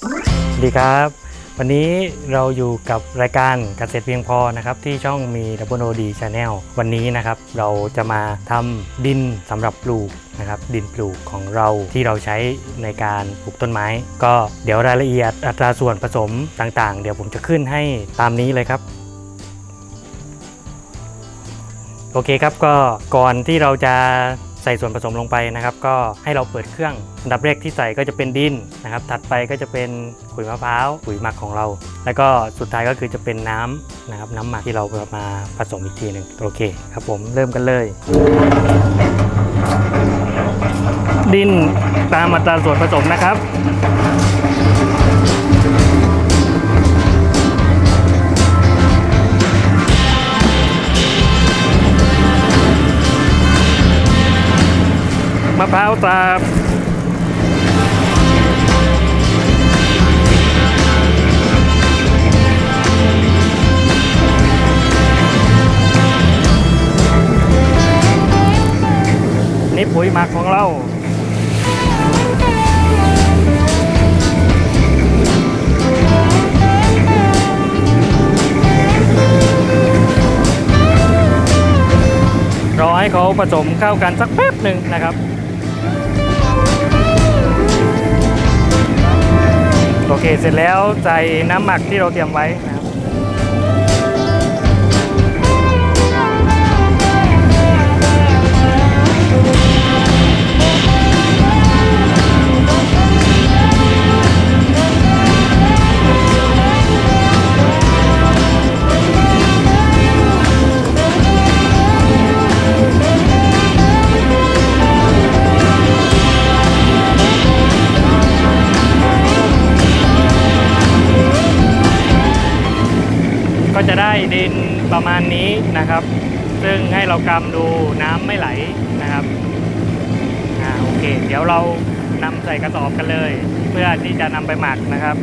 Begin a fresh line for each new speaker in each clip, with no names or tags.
สวัสดีครับ วันนี้เราอยู่กับรายการเกษตรเพียงพอนะครับที่ช่องมี double O D channel วันนี้นะครับเราจะมาทำดินสำหรับปลูกนะครับดินปลูกของเราที่เราใช้ในการปลูกต้นไม้ ก็เดี๋ยวรายละเอียดอัตราส่วนผสมต่างๆ เดี๋ยวผมจะขึ้นให้ตามนี้เลยครับโอเคครับก็ก่อนที่เราจะ ใส่ส่วนผสมลงไปนะครับ ก็ให้เราเปิดเครื่องอันดับแรกที่ใส่ก็จะเป็นดินนะครับ ถัดไปก็จะเป็นปุ๋ยมะพร้าวปุ๋ยหมักของเรา แล้วก็สุดท้ายก็คือจะเป็นน้ำนะครับน้ำหมักที่เรามาผสมอีกทีหนึ่งโอเคครับผมเริ่มกันเลย ดินตามอัตราส่วนผสมนะครับ พร้าวตราบนี่ปุ๋ยหมักของเรารอให้เขาผสมเข้ากันสักแป๊บหนึ่งนะครับ เคเสร็จแล้วใส่น้ำหมักที่เราเตรียมไว้นะครับ ด้ดินประมาณนี้นะครับ ซึ่งให้เรากำดูน้ำไม่ไหลนะครับอ่าโอเค เดี๋ยวเรานำใส่กระสอบกันเลย เพื่อที่จะนำไปหมักนะครับ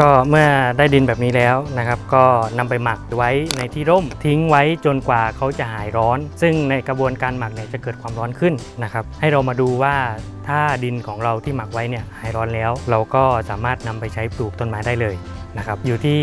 ก็เมื่อได้ดินแบบนี้แล้วนะครับ ก็นำไปหมักไว้ในที่ร่ม ทิ้งไว้จนกว่าเขาจะหายร้อน ซึ่งในกระบวนการหมักเนี่ยจะเกิดความร้อนขึ้นนะครับให้เรามาดูว่าถ้าดินของเราที่หมักไว้เนี่ยหายร้อนแล้ว เราก็สามารถนำไปใช้ปลูกต้นไม้ได้เลยนะครับอยู่ที่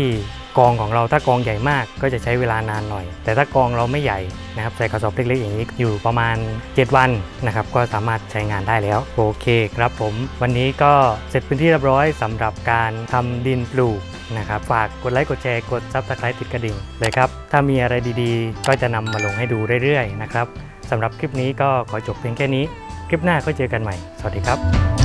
กองของเราถ้ากองใหญ่มากก็จะใช้เวลานานหน่อย แต่ถ้ากองเราไม่ใหญ่นะครับใส่กระสอบเล็กๆอย่างนี้อยู่ประมาณ 7 วันนะครับก็สามารถใช้งานได้แล้วโอเคครับผม วันนี้ก็เสร็จเป็นที่เรียบร้อยสำหรับการทำดินปลูกนะครับฝากกดไลค์กดแชร์กด subscribe ติดกระดิ่งเลยครับถ้ามีอะไรดีๆ ก็จะนำมาลงให้ดูเรื่อยๆนะครับสำหรับคลิปนี้ก็ขอจบเพียงแค่นี้ คลิปหน้าก็เจอกันใหม่ สวัสดีครับ